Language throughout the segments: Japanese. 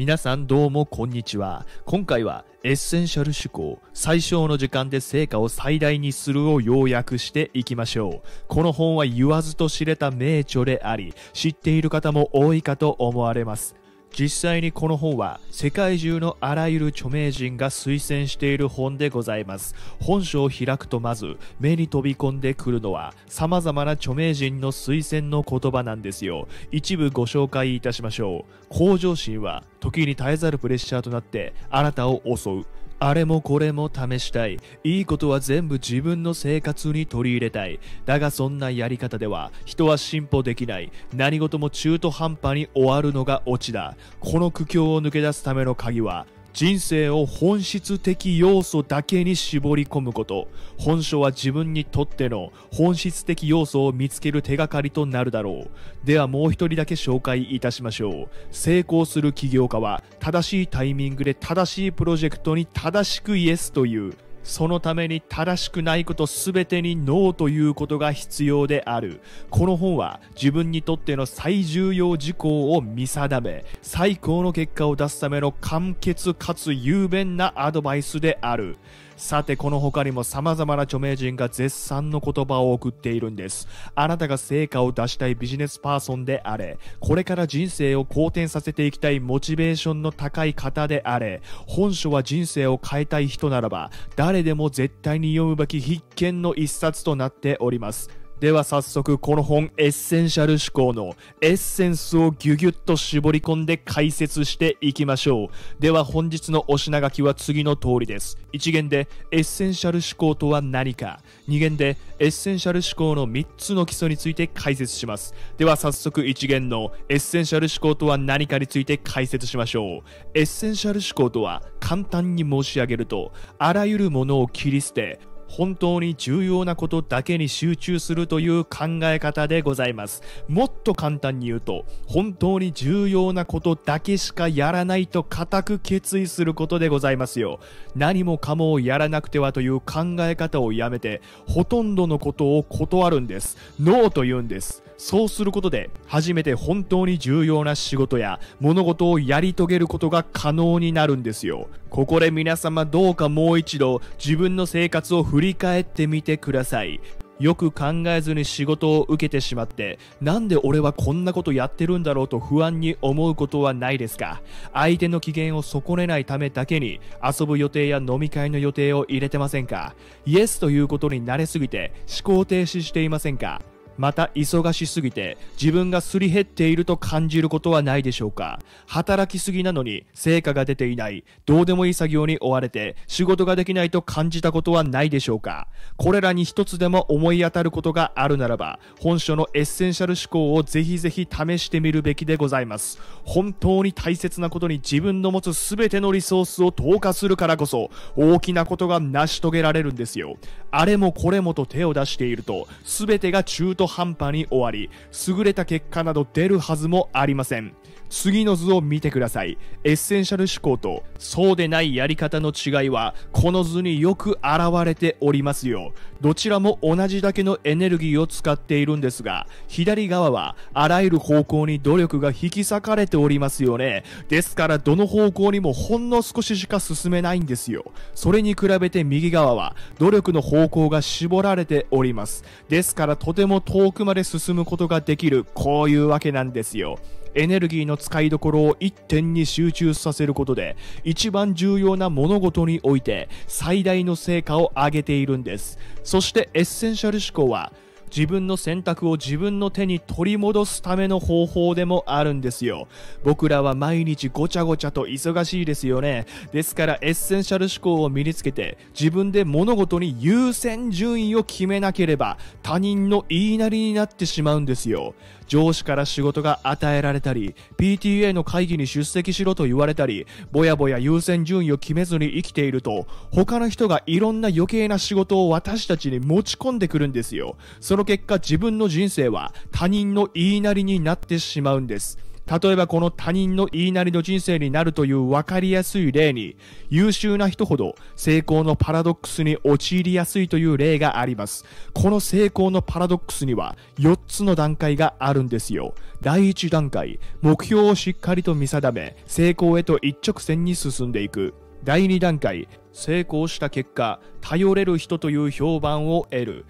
皆さんどうもこんにちは。今回はエッセンシャル思考、最小の時間で成果を最大にするを要約していきましょう。この本は言わずと知れた名著であり、知っている方も多いかと思われます。実際にこの本は世界中のあらゆる著名人が推薦している本でございます。本書を開くとまず目に飛び込んでくるのは様々な著名人の推薦の言葉なんですよ。一部ご紹介いたしましょう。向上心は時に絶えざるプレッシャーとなってあなたを襲う。あれもこれも試したい。いいことは全部自分の生活に取り入れたい。だがそんなやり方では人は進歩できない。何事も中途半端に終わるのがオチだ。この苦境を抜け出すための鍵は人生を本質的要素だけに絞り込むこと。本書は自分にとっての本質的要素を見つける手がかりとなるだろう。ではもう一人だけ紹介いたしましょう。成功する起業家は正しいタイミングで正しいプロジェクトに正しくイエスというそのために正しくないこと全てにノーということが必要である。この本は自分にとっての最重要事項を見定め、最高の結果を出すための簡潔かつ雄弁なアドバイスである。さてこの他にも様々な著名人が絶賛の言葉を送っているんです。あなたが成果を出したいビジネスパーソンであれこれから人生を好転させていきたいモチベーションの高い方であれ本書は人生を変えたい人ならば誰でも絶対に読むべき必見の一冊となっております。では早速この本エッセンシャル思考のエッセンスをギュギュッと絞り込んで解説していきましょう。では本日のお品書きは次の通りです。1限でエッセンシャル思考とは何か。2限でエッセンシャル思考の3つの基礎について解説します。では早速1限のエッセンシャル思考とは何かについて解説しましょう。エッセンシャル思考とは簡単に申し上げると、あらゆるものを切り捨て、本当に重要なことだけに集中するという考え方でございます。もっと簡単に言うと、本当に重要なことだけしかやらないと固く決意することでございますよ。何もかもをやらなくてはという考え方をやめて、ほとんどのことを断るんです。ノーと言うんです。そうすることで初めて本当に重要な仕事や物事をやり遂げることが可能になるんですよ。ここで皆様どうかもう一度自分の生活を振り返ってみてください。よく考えずに仕事を受けてしまってなんで俺はこんなことやってるんだろうと不安に思うことはないですか？相手の機嫌を損ねないためだけに遊ぶ予定や飲み会の予定を入れてませんか？イエスということに慣れすぎて思考停止していませんか？また忙しすぎて自分がすり減っていると感じることはないでしょうか。働きすぎなのに成果が出ていない。どうでもいい作業に追われて仕事ができないと感じたことはないでしょうか。これらに一つでも思い当たることがあるならば本書のエッセンシャル思考をぜひぜひ試してみるべきでございます。本当に大切なことに自分の持つ全てのリソースを投下するからこそ大きなことが成し遂げられるんですよ。あれもこれもと手を出していると全てが中途半端に終わり、優れた結果など出るはずもありません。次の図を見てください。エッセンシャル思考とそうでないやり方の違いはこの図によく現れておりますよ。どちらも同じだけのエネルギーを使っているんですが、左側はあらゆる方向に努力が引き裂かれておりますよね。ですからどの方向にもほんの少ししか進めないんですよ。それに比べて右側は努力の方向が絞られております。ですからとても遠くまで進むことができる、こういうわけなんですよ。エネルギーの使いどころを一点に集中させることで一番重要な物事において最大の成果を上げているんですそしてエッセンシャル思考は自分の選択を自分の手に取り戻すための方法でもあるんですよ。僕らは毎日ごちゃごちゃと忙しいですよね。ですからエッセンシャル思考を身につけて自分で物事に優先順位を決めなければ他人の言いなりになってしまうんですよ。上司から仕事が与えられたり、PTA の会議に出席しろと言われたり、ぼやぼや優先順位を決めずに生きていると、他の人がいろんな余計な仕事を私たちに持ち込んでくるんですよ。その結果自分の人生は他人の言いなりになってしまうんです。例えばこの他人の言いなりの人生になるという分かりやすい例に、優秀な人ほど成功のパラドックスに陥りやすいという例があります。この成功のパラドックスには4つの段階があるんですよ。第1段階、目標をしっかりと見定め、成功へと一直線に進んでいく。第2段階、成功した結果、頼れる人という評判を得る。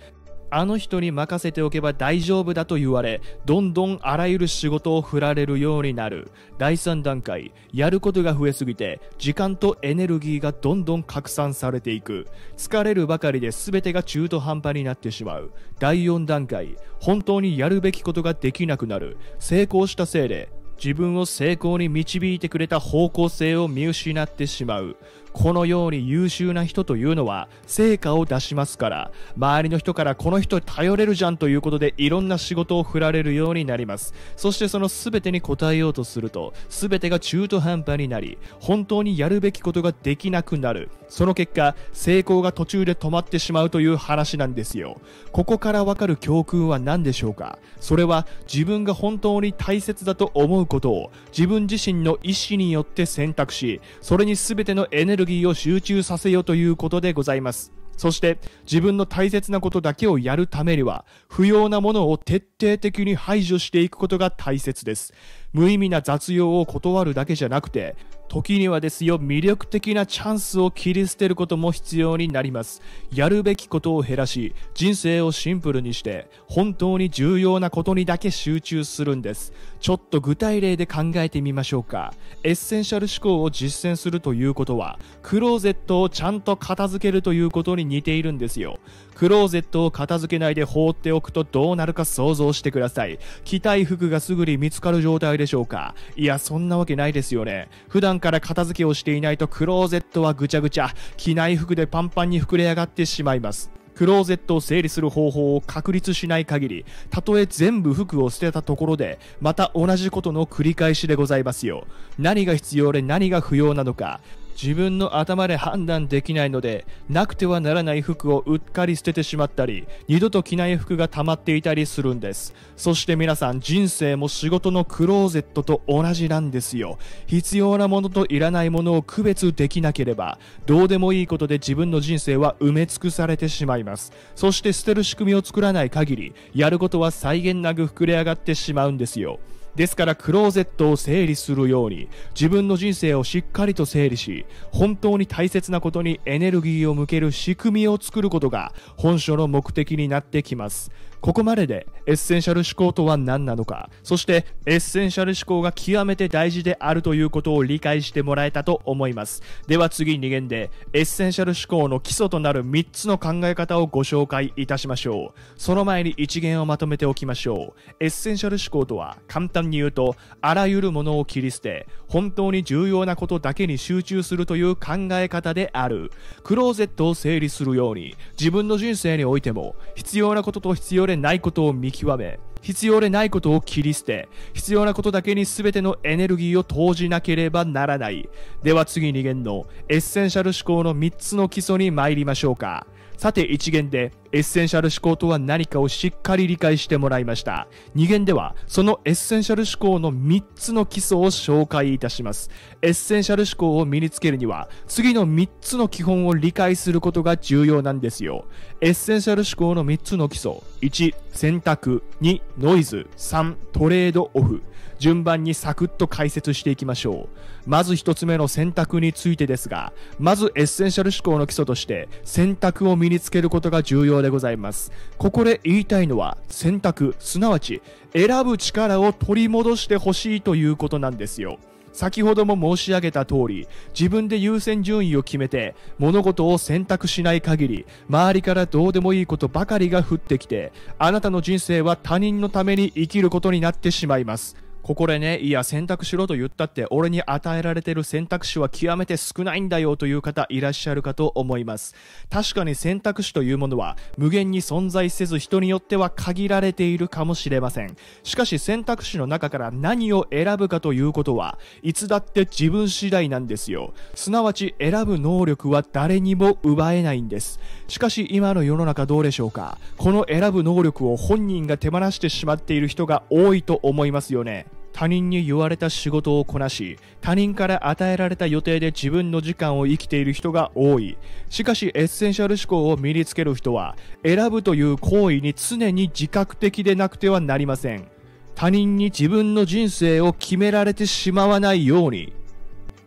あの人に任せておけば大丈夫だと言われ、どんどんあらゆる仕事を振られるようになる。第3段階、やることが増えすぎて、時間とエネルギーがどんどん拡散されていく。疲れるばかりで全てが中途半端になってしまう。第4段階、本当にやるべきことができなくなる。成功したせいで、自分を成功に導いてくれた方向性を見失ってしまう。このように優秀な人というのは成果を出しますから周りの人からこの人頼れるじゃんということでいろんな仕事を振られるようになります。そしてその全てに応えようとすると全てが中途半端になり本当にやるべきことができなくなる。その結果成功が途中で止まってしまうという話なんですよ。ここからわかる教訓は何でしょうか？それは自分が本当に大切だと思うことを自分自身の意思によって選択しそれに全てのエネルギーを集中させようということでございます。そして自分の大切なことだけをやるためには不要なものを徹底的に排除していくことが大切です。無意味な雑用を断るだけじゃなくて時にはですよ魅力的なチャンスを切り捨てることも必要になります。やるべきことを減らし人生をシンプルにして本当に重要なことにだけ集中するんです。ちょっと具体例で考えてみましょうか。エッセンシャル思考を実践するということはクローゼットをちゃんと片付けるということに似ているんですよ。クローゼットを片付けないで放っておくとどうなるか想像してください。着たい服がすぐに見つかる状態でしょうか。いやそんなわけないですよね。普段から片付けをしていないとクローゼットはぐちゃぐちゃ。着ない服でパンパンに膨れ上がってしまいます。クローゼットを整理する方法を確立しない限りたとえ全部服を捨てたところでまた同じことの繰り返しでございますよ。何が必要で何が不要なのか自分の頭で判断できないのでなくてはならない服をうっかり捨ててしまったり二度と着ない服が溜まっていたりするんです。そして皆さん人生も仕事のクローゼットと同じなんですよ。必要なものといらないものを区別できなければどうでもいいことで自分の人生は埋め尽くされてしまいます。そして捨てる仕組みを作らない限りやることは際限なく膨れ上がってしまうんですよ。ですからクローゼットを整理するように自分の人生をしっかりと整理し本当に大切なことにエネルギーを向ける仕組みを作ることが本書の目的になってきます。ここまででエッセンシャル思考とは何なのかそしてエッセンシャル思考が極めて大事であるということを理解してもらえたと思います。では次2限でエッセンシャル思考の基礎となる3つの考え方をご紹介いたしましょう。その前に1限をまとめておきましょう。エッセンシャル思考とは簡単に言うとあらゆるものを切り捨て本当に重要なことだけに集中するという考え方である。クローゼットを整理するように自分の人生においても必要なことと必要でないことを見極め必要でないことを切り捨て必要なことだけに全てのエネルギーを投じなければならない。では次2限のエッセンシャル思考の3つの基礎に参りましょうか。さて1限でエッセンシャル思考とは何かをしっかり理解してもらいました。2限ではそのエッセンシャル思考の3つの基礎を紹介いたします。エッセンシャル思考を身につけるには次の3つの基本を理解することが重要なんですよ。エッセンシャル思考の3つの基礎。1選択。2ノイズ。3トレードオフ。順番にサクッと解説していきましょう。まず1つ目の選択についてですがまずエッセンシャル思考の基礎として選択を身につけることが重要でございます。ここで言いたいのは選択すなわち選ぶ力を取り戻してほしいということなんですよ。先ほども申し上げた通り自分で優先順位を決めて物事を選択しない限り周りからどうでもいいことばかりが降ってきてあなたの人生は他人のために生きることになってしまいます。ここでね、いや、選択しろと言ったって、俺に与えられてる選択肢は極めて少ないんだよという方いらっしゃるかと思います。確かに選択肢というものは無限に存在せず人によっては限られているかもしれません。しかし選択肢の中から何を選ぶかということはいつだって自分次第なんですよ。すなわち選ぶ能力は誰にも奪えないんです。しかし今の世の中どうでしょうか？この選ぶ能力を本人が手放してしまっている人が多いと思いますよね。他人に言われた仕事をこなし他人から与えられた予定で自分の時間を生きている人が多い。しかしエッセンシャル思考を身につける人は選ぶという行為に常に自覚的でなくてはなりません。他人に自分の人生を決められてしまわないように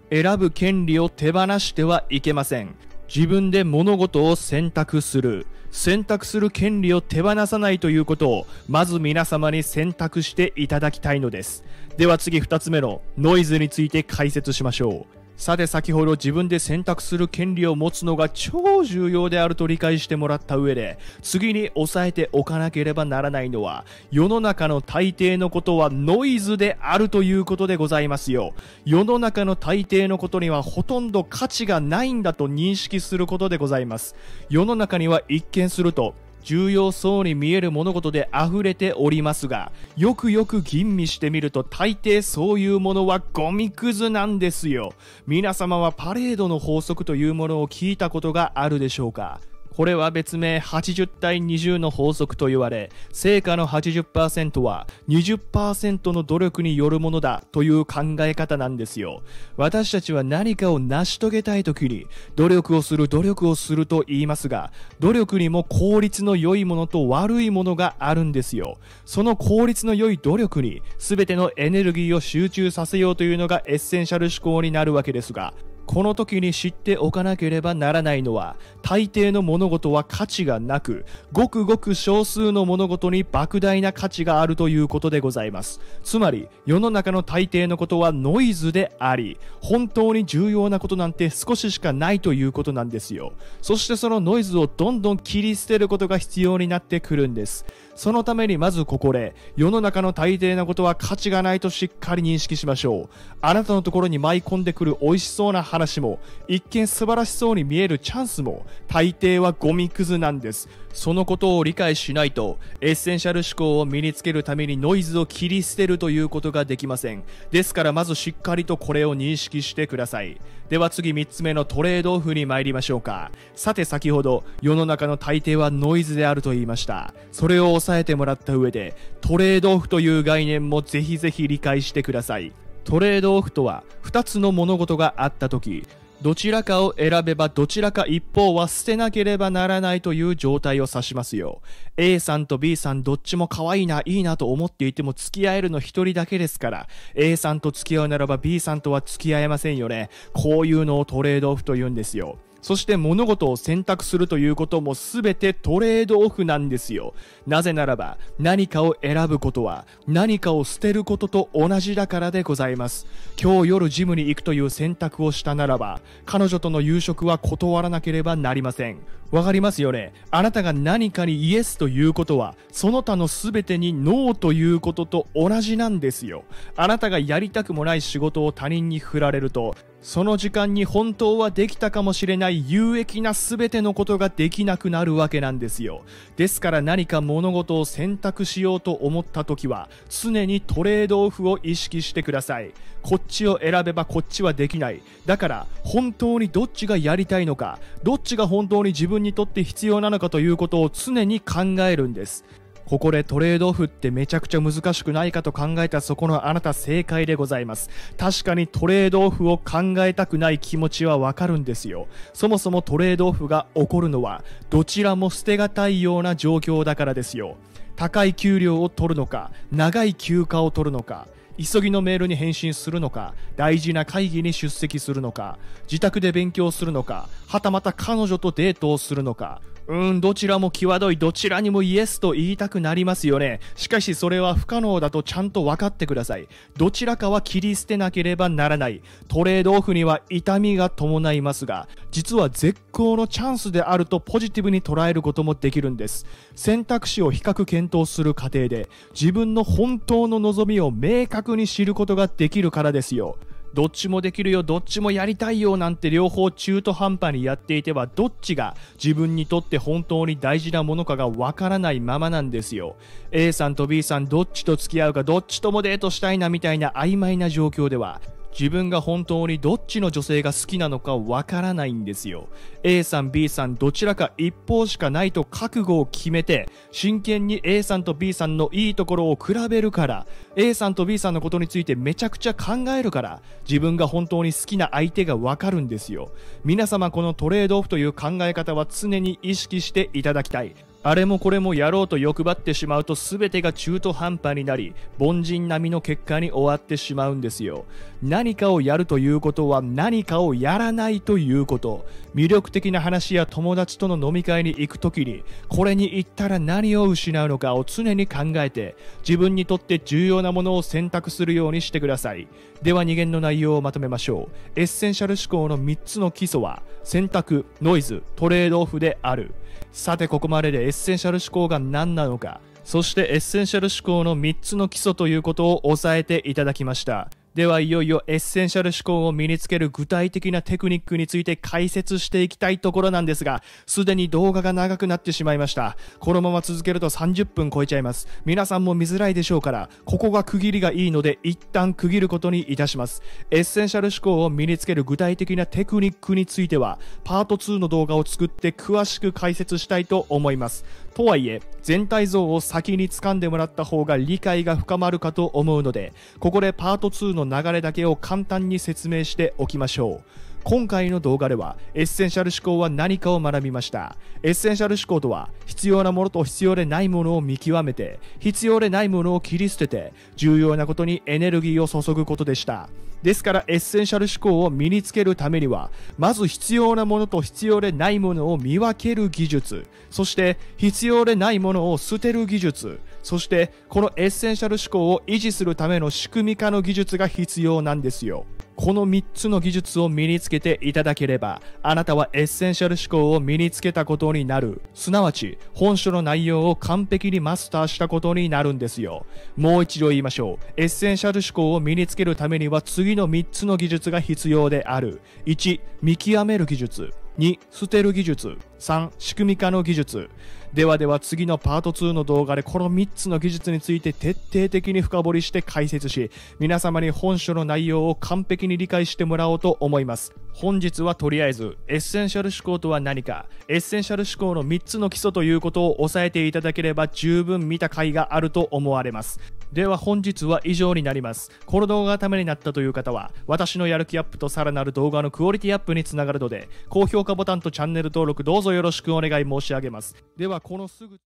選ぶ権利を手放してはいけません。自分で物事を選択する。選択する権利を手放さないということをまず皆様に選択していただきたいのです。では次2つ目のノイズについて解説しましょう。さて先ほど自分で選択する権利を持つのが超重要であると理解してもらった上で次に押さえておかなければならないのは世の中の大抵のことはノイズであるということでございますよ。世の中の大抵のことにはほとんど価値がないんだと認識することでございます。世の中には一見すると重要そうに見える物事で溢れておりますがよくよく吟味してみると大抵そういうものはゴミくずなんですよ。皆様はパレードの法則というものを聞いたことがあるでしょうか？これは別名80対20の法則と言われ成果の80%は20%の努力によるものだという考え方なんですよ。私たちは何かを成し遂げたい時に努力をする努力をすると言いますが努力にも効率の良いものと悪いものがあるんですよ。その効率の良い努力に全てのエネルギーを集中させようというのがエッセンシャル思考になるわけですがこの時に知っておかなければならないのは大抵の物事は価値がなくごくごく少数の物事に莫大な価値があるということでございます。つまり世の中の大抵のことはノイズであり本当に重要なことなんて少ししかないということなんですよ。そしてそのノイズをどんどん切り捨てることが必要になってくるんです。そのためにまずここで世の中の大抵なことは価値がないとしっかり認識しましょう。あなたのところに舞い込んでくる美味しそうな話も一見素晴らしそうに見えるチャンスも大抵はゴミくずなんです。そのことを理解しないとエッセンシャル思考を身につけるためにノイズを切り捨てるということができません。ですからまずしっかりとこれを認識してください。では次3つ目のトレードオフに参りましょうか。さて先ほど世の中の大抵はノイズであると言いました。それを抑えてもらった上でトレードオフという概念もぜひぜひ理解してください。トレードオフとは2つの物事があった時どちらかを選べばどちらか一方は捨てなければならないという状態を指しますよ。A さんと B さんどっちも可愛いな、いいなと思っていても付き合えるの一人だけですから、A さんと付き合うならば B さんとは付き合えませんよね。こういうのをトレードオフと言うんですよ。そして物事を選択するということも全てトレードオフなんですよ。なぜならば何かを選ぶことは何かを捨てることと同じだからでございます。今日夜ジムに行くという選択をしたならば彼女との夕食は断らなければなりません。わかりますよねあなたが何かにイエスということはその他の全てにノーということと同じなんですよ。あなたがやりたくもない仕事を他人に振られるとその時間に本当はできたかもしれない有益な全てのことができなくなるわけなんですよ。ですから何か物事を選択しようと思った時は常にトレードオフを意識してください。こっちを選べばこっちはできない。だから本当にどっちがやりたいのか、どっちが本当に自分にとって必要なのかということを常に考えるんです。ここでトレードオフってめちゃくちゃ難しくないかと考えたそこのあなた正解でございます。確かにトレードオフを考えたくない気持ちはわかるんですよ。そもそもトレードオフが起こるのはどちらも捨てがたいような状況だからですよ。高い給料を取るのか、長い休暇を取るのか、急ぎのメールに返信するのか、大事な会議に出席するのか、自宅で勉強するのか、はたまた彼女とデートをするのか、うん、どちらも際どい、どちらにもイエスと言いたくなりますよね。しかしそれは不可能だとちゃんと分かってください。どちらかは切り捨てなければならない。トレードオフには痛みが伴いますが、実は絶好のチャンスであるとポジティブに捉えることもできるんです。選択肢を比較検討する過程で、自分の本当の望みを明確に知ることができるからですよ。どっちもできるよどっちもやりたいよなんて両方中途半端にやっていてはどっちが自分にとって本当に大事なものかがわからないままなんですよ。A さんと B さんどっちと付き合うかどっちともデートしたいなみたいな曖昧な状況では自分が本当にどっちの女性が好きなのかわからないんですよ。A さん B さんどちらか一方しかないと覚悟を決めて真剣に A さんと B さんのいいところを比べるから A さんと B さんのことについてめちゃくちゃ考えるから自分が本当に好きな相手がわかるんですよ。皆様このトレードオフという考え方は常に意識していただきたい。あれもこれもやろうと欲張ってしまうと全てが中途半端になり凡人並みの結果に終わってしまうんですよ。何かをやるということは何かをやらないということ。魅力的な話や友達との飲み会に行く時にこれに行ったら何を失うのかを常に考えて自分にとって重要なものを選択するようにしてください。では2限の内容をまとめましょう。エッセンシャル思考の3つの基礎は選択ノイズトレードオフである。さてここまででエッセンシャル思考が何なのか。そしてエッセンシャル思考の3つの基礎ということを押さえていただきました。ではいよいよエッセンシャル思考を身につける具体的なテクニックについて解説していきたいところなんですが、すでに動画が長くなってしまいました。このまま続けると30分超えちゃいます。皆さんも見づらいでしょうから、ここが区切りがいいので一旦区切ることにいたします。エッセンシャル思考を身につける具体的なテクニックについては、パート2の動画を作って詳しく解説したいと思います。とはいえ、全体像を先に掴んでもらった方が理解が深まるかと思うので、ここでパート2の流れだけを簡単に説明しておきましょう。今回の動画ではエッセンシャル思考は何かを学びましたエッセンシャル思考とは必要なものと必要でないものを見極めて必要でないものを切り捨てて重要なことにエネルギーを注ぐことでしたですからエッセンシャル思考を身につけるためにはまず必要なものと必要でないものを見分ける技術。そして必要でないものを捨てる技術。そしてこのエッセンシャル思考を維持するための仕組み化の技術が必要なんですよ。この3つの技術を身につけていただければ、あなたはエッセンシャル思考を身につけたことになる。すなわち、本書の内容を完璧にマスターしたことになるんですよ。もう一度言いましょう。エッセンシャル思考を身につけるためには次の3つの技術が必要である。1、見極める技術。2、捨てる技術。3、仕組み化の技術。ではでは次のパート2の動画でこの3つの技術について徹底的に深掘りして解説し、皆様に本書の内容を完璧に理解してもらおうと思います。本日はとりあえず、エッセンシャル思考とは何か、エッセンシャル思考の3つの基礎ということを押さえていただければ十分見た甲斐があると思われます。では本日は以上になります。この動画がためになったという方は、私のやる気アップとさらなる動画のクオリティアップにつながるので、高評価ボタンとチャンネル登録どうぞよろしくお願い申し上げます。ではこのすぐ